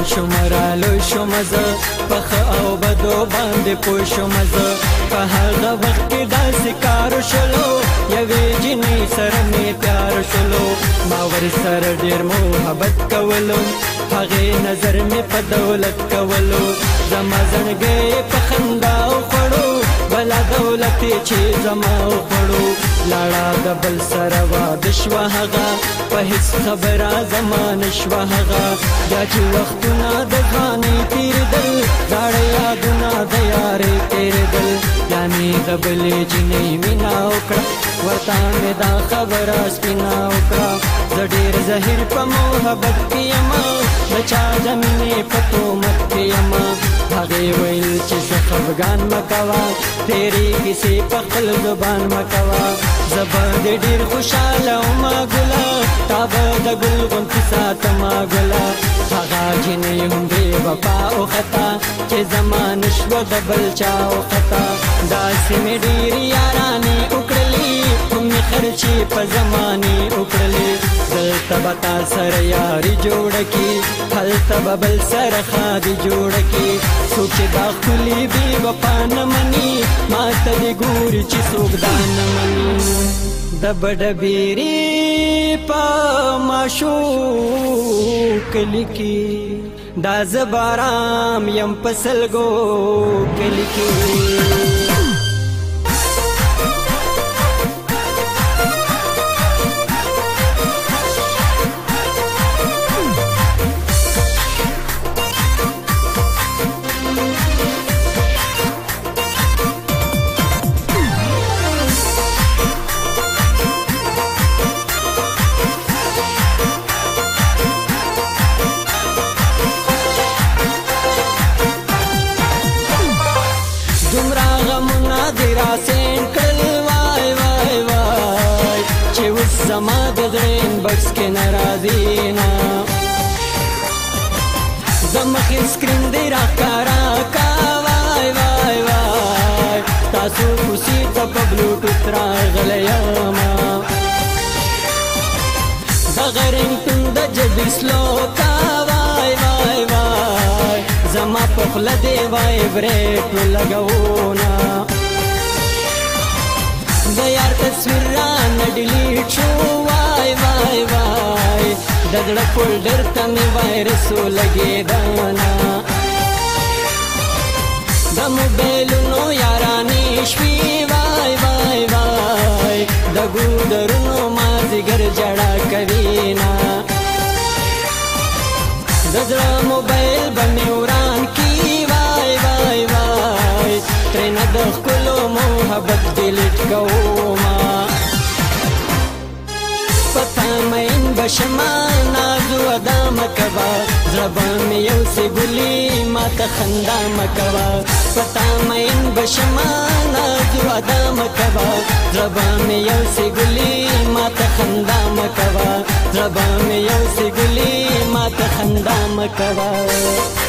ځوان شوم را لوی شوم زه په ښه او بدو باندې پوه شوم زه په هغه وخت کې داسې کار شلو یوې جینۍ سره مې پیار شلو ما ور سره ډېر محبت کولو هغې نظر مې په دولت کولو زما زړګی په خندا وخوړو بلا دولت چې زما وخوړو لاړه د بل سره واده شوه هغه په هیڅ خبره زمانه شوه هغه بیا چې وختونه د ځوانۍ تېرېدل زاړه یادونه د یارۍ تېرېدل بیا مې د بلې جینۍ مینه وکړه ورته مې دا خبره سپینه وکړه د ډیر زهیر په محبت کې یم د چا زمینه په تومت کې یم هغه ویل چې خفګان مکوا تیری کیسې په خپل زبان مکوا زبر دې ډیر خوشاله او ما ګلا تاب د ګل غون کې ساتما ګلا هغه جنې هم دې وفا او خطا چې زمان شو د بل چا او خطا داسې مې ډیر یارانه وکړه کړلې کوم خرچې په زمانه وکړلې دلته به تا سره یاري جوړ کی هلته به بل سره خادي جوړ کی څوک چې دا خولي بي وفا نه مني ما ته دې ګوري چې څوک دا نه مني د بډبيري په ماشو کلی کی دا زبارام يم پسلګو کلی کی زمخین سکرین دی راکارا کا وای وای وای تاسو خوشی ته په بلوټوت راغلی یم زغرنګټن د جدي سلو کا وای وای وای زما په خوله دی وایبریټ لګوونه د یار تصویر را نډلي جګړه فولډر ته مې وایرس ولګېدا نه د موبایلونو یارانې شوې وای وای وای د ګودرونو مازیګر جړه کوي نه د زړه موبایل باندې وران کی وای وای وای ترې نه د ښکلو محبت ډیلیټ کوو بشما نازو ادا مکوا زربان می یو سی ګلی ما ته خندا مکوا پتا مین بشما نازو ادا مکوا زربان می یو سی ګلی ما ته خندا مکوا زربان می یو سی ګلی ما ته خندا مکوا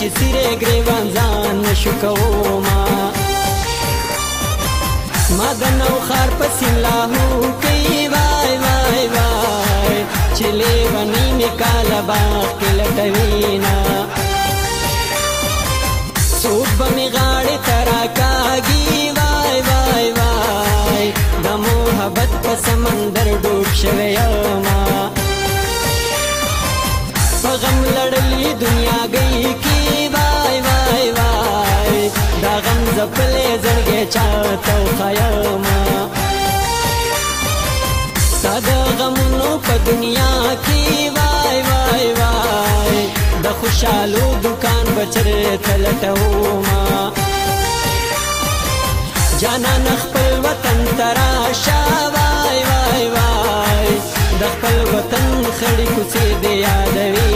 چې سیرې ګریوان ځان نشو کوما ما د نو خار پسې لاهو کوي وای وای وای چې لیونی مې کاله باغ کې لټوي نه څوک به مې غاړې ته راکاږي وای وای وای د محبت په سمندر ډوب شوی ما غم لړلې دنیا گئی کی وای وای وای دا غم زپلې زړګې چاته خیال ما ساده غمونو په دنیا کې وای وای وای د خوشالو دکان بچر تلټو ما جانا نخپل وطن تراشه وای وای وای د خپل وطن خړې کوڅې دی یادوي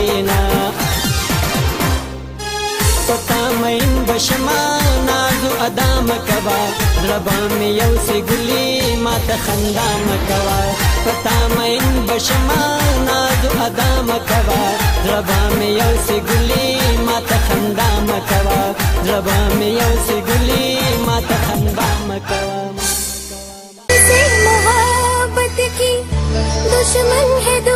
ادا مکوا ربا می یو سی ګلی ما ته خندا مکوا پتا مین بشما ناز ادا مکوا ربا می یو سی ګلی ما ته خندا مکوا ربا می یو سی ګلی ما ته خندا مکوا محبت کی دشمن ہے